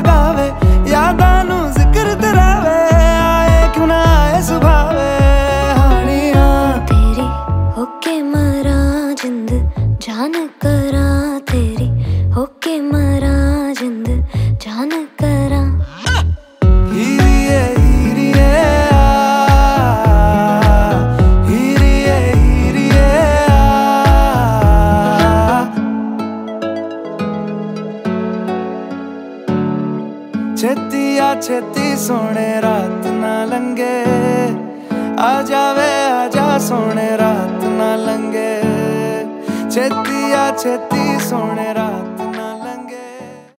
ਜਗਾਵੇ ਯਾਦਾਂ ਨੂੰ ਜ਼ਿਕਰ ਤਰਾਵੇ ਆਏ ਕਿਉਂ ਨਾ ਆਏ ਸੁਭਾਵੇ, ਹਾਣੀਆਂ। ਤੇਰੀ ਹੋ ਕੇ ਮਰਾਂ ਜਿੰਦ, ਜਾਨ ਕਰਾਂ ਤੇਰੀ ਹੋ ਕੇ ਮਰਾਂ ਜਿੰਦ, ਜਾਨ ਛੇਤੀ ਆ ਛੇਤੀ ਸੋਹਣੇ ਰਾਤ ਨਾ ਲੰਗੇ ਆ ਜਾਵੇ, ਆ ਜਾ ਸੋਹਣੇ ਰਾਤ ਨਾ ਲੰਗੇ ਛੇਤੀ ਆ ਛੇਤੀ ਸੋਹਣੇ ਰਾਤ